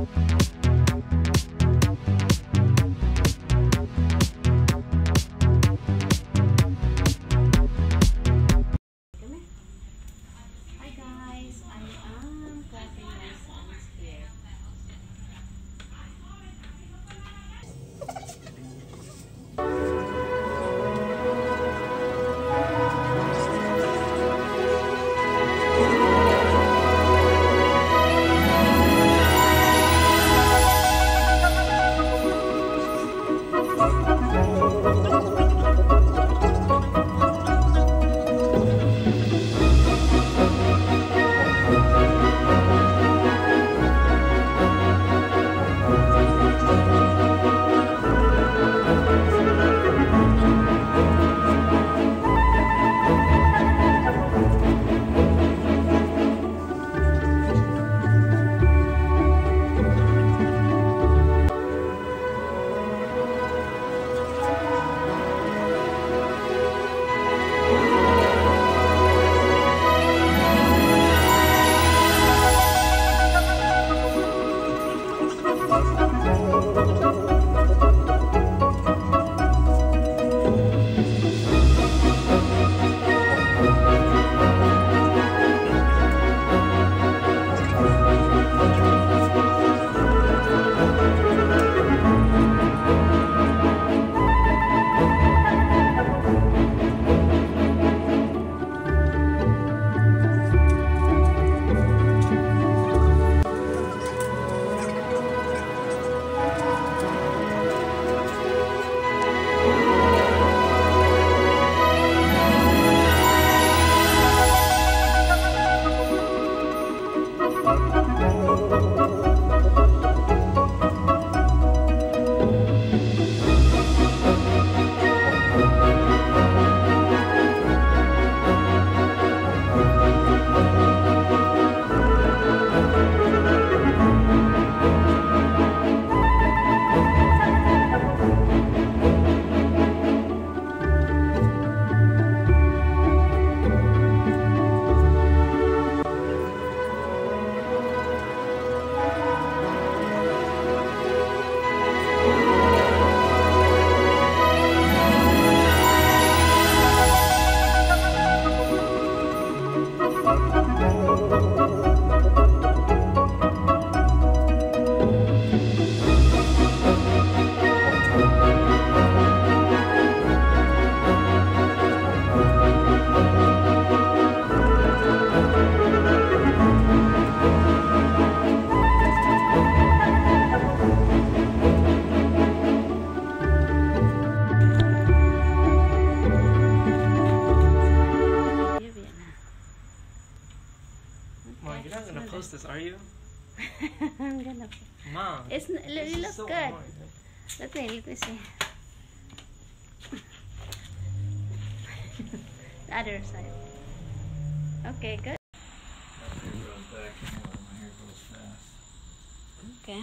Hi you're not gonna post this, are you? I'm gonna. Mom. It's n- this it is looks so good. annoying. Let me let me see. the other side. Okay, good. Okay.